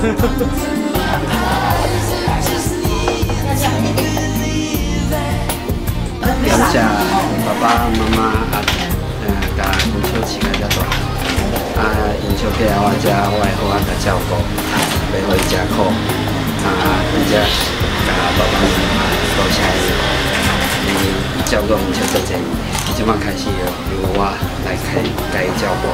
感谢爸爸妈妈啊，呃，甲 on my armshe's 我遮，我会好阿甲照顾，袂去 to be leavinghelp me to breathe i'm 照顾